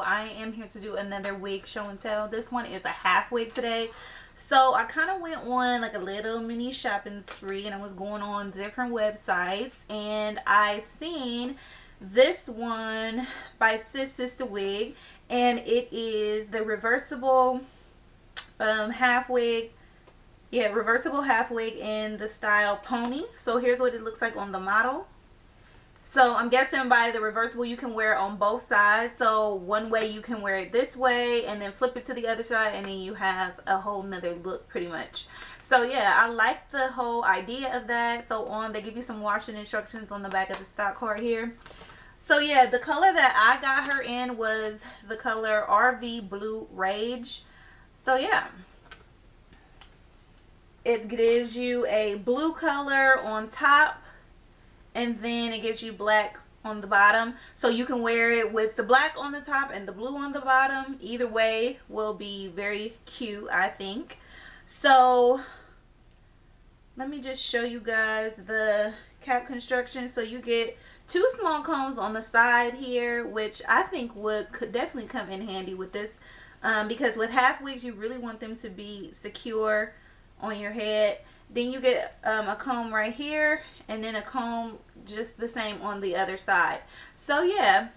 I am here to do another wig show and tell. This one is a half wig today. So I kind of went on like a little mini shopping spree and I was going on different websites and I seen this one by Sis Sister Wig and it is the reversible um, half wig yeah reversible half wig in the style pony so here's what it looks like on the model so I'm guessing by the reversible you can wear it on both sides. So one way you can wear it this way and then flip it to the other side and then you have a whole nother look pretty much. So yeah, I like the whole idea of that. So on, they give you some washing instructions on the back of the stock card here. So yeah, the color that I got her in was the color RV Blue Rage. So yeah. It gives you a blue color on top and then it gives you black on the bottom. So you can wear it with the black on the top and the blue on the bottom. Either way will be very cute I think. So let me just show you guys the cap construction. So you get two small combs on the side here which I think would could definitely come in handy with this um, because with half wigs you really want them to be secure on your head then you get um, a comb right here and then a comb just the same on the other side. So yeah,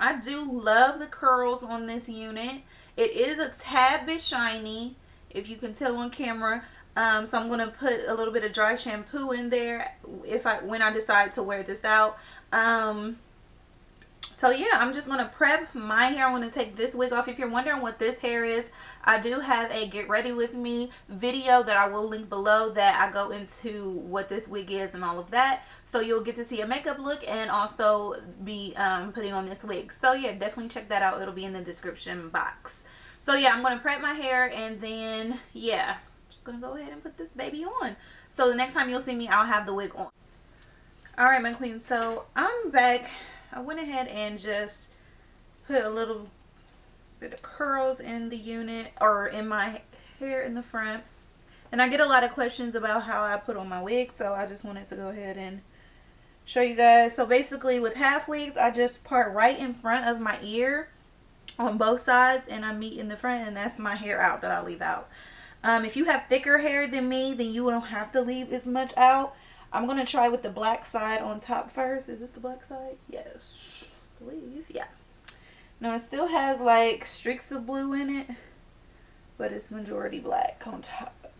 I do love the curls on this unit. It is a tad bit shiny if you can tell on camera. Um, so I'm going to put a little bit of dry shampoo in there if I when I decide to wear this out. Um, so yeah i'm just going to prep my hair. I'm to take this wig off. If you're wondering what this hair is i do have a get ready with me video that i will link below that i go into what this wig is and all of that. So you'll get to see a makeup look and also be um, putting on this wig. So yeah definitely check that out. It'll be in the description box. So yeah i'm going to prep my hair and then yeah I'm just gonna go ahead and put this baby on. So the next time you'll see me i'll have the wig on. All right my queen. So i'm back I went ahead and just put a little bit of curls in the unit or in my hair in the front. And I get a lot of questions about how I put on my wig, so I just wanted to go ahead and show you guys. So basically with half wigs, I just part right in front of my ear on both sides and I meet in the front and that's my hair out that I leave out. Um, if you have thicker hair than me, then you don't have to leave as much out. I'm going to try with the black side on top first. Is this the black side? Yes. I believe. Yeah. Now it still has like streaks of blue in it. But it's majority black on top.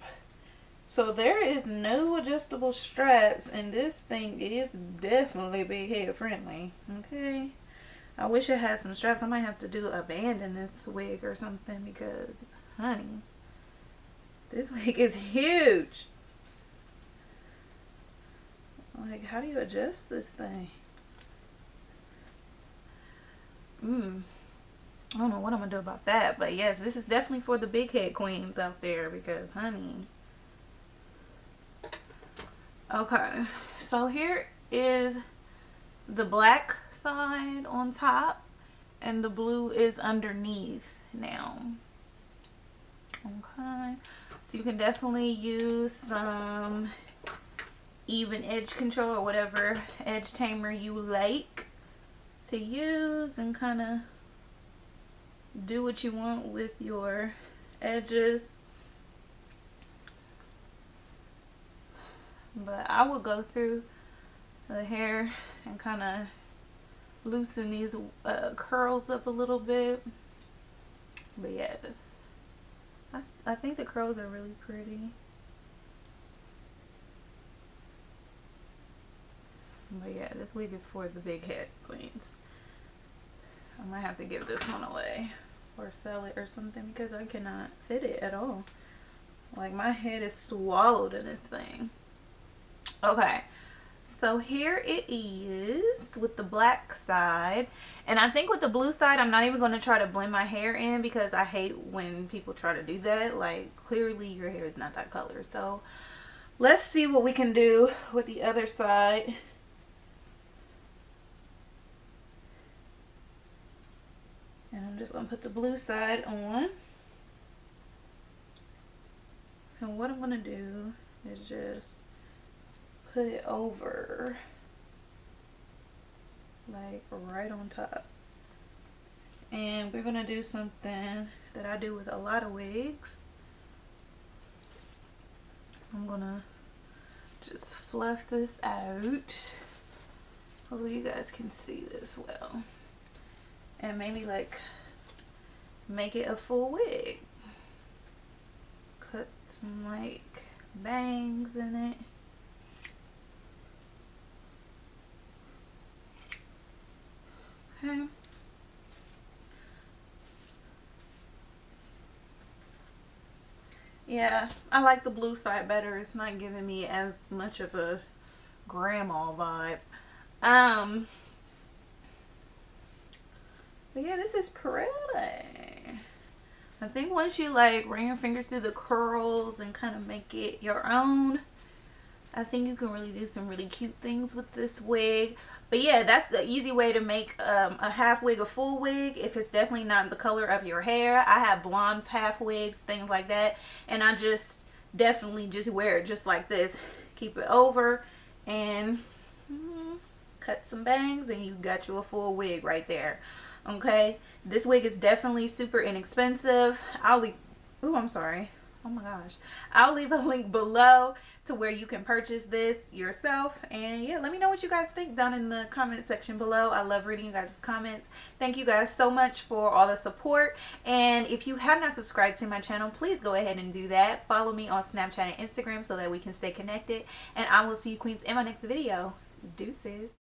So there is no adjustable straps. And this thing is definitely big head friendly. Okay. I wish it had some straps. I might have to do a band in this wig or something. Because, honey. This wig is huge. Like, how do you adjust this thing? Hmm. I don't know what I'm going to do about that. But yes, this is definitely for the big head queens out there. Because, honey. Okay. So here is the black side on top. And the blue is underneath now. Okay. So you can definitely use some even edge control or whatever edge tamer you like to use and kind of do what you want with your edges. But I will go through the hair and kind of loosen these uh, curls up a little bit. But yes I, I think the curls are really pretty But yeah, this wig is for the big head queens. I might have to give this one away or sell it or something because I cannot fit it at all. Like my head is swallowed in this thing. Okay. So here it is with the black side. And I think with the blue side, I'm not even going to try to blend my hair in because I hate when people try to do that. Like clearly your hair is not that color. So let's see what we can do with the other side. And I'm just going to put the blue side on. And what I'm going to do is just put it over like right on top. and we're gonna do something that I do with a lot of wigs I'm gonna just fluff this out hopefully you guys can see this well and maybe like make it a full wig. Cut some like bangs in it. Okay. Yeah I like the blue side better. It's not giving me as much of a grandma vibe. Um but yeah this is pretty I think once you like run your fingers through the curls and kind of make it your own I think you can really do some really cute things with this wig. But yeah, that's the easy way to make um, a half wig a full wig if it's definitely not the color of your hair. I have blonde half wigs, things like that. And I just definitely just wear it just like this. Keep it over and mm, cut some bangs and you got you a full wig right there. Okay, this wig is definitely super inexpensive. I'll leave, oh, I'm sorry. Oh my gosh. I'll leave a link below to where you can purchase this yourself. And yeah let me know what you guys think down in the comment section below. I love reading you guys comments. Thank you guys so much for all the support. And if you have not subscribed to my channel please go ahead and do that. Follow me on snapchat and instagram so that we can stay connected. And i will see you queens in my next video. Deuces